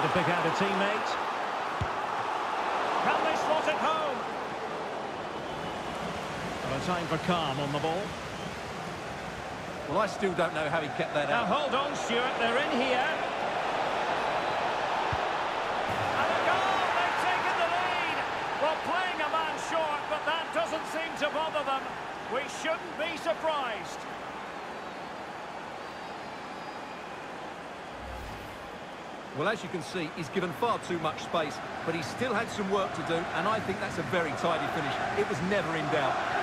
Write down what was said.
To pick out a teammate. Can they slot it home? Well, a time for calm on the ball. Well, I still don't know how he kept that Now out. Now, hold on, Stewart. They're in here. And a goal! They've taken the lead. Well, playing a man short, but that doesn't seem to bother them. We shouldn't be surprised. Well, as you can see, he's given far too much space, but he still had some work to do, and I think that's a very tidy finish. It was never in doubt.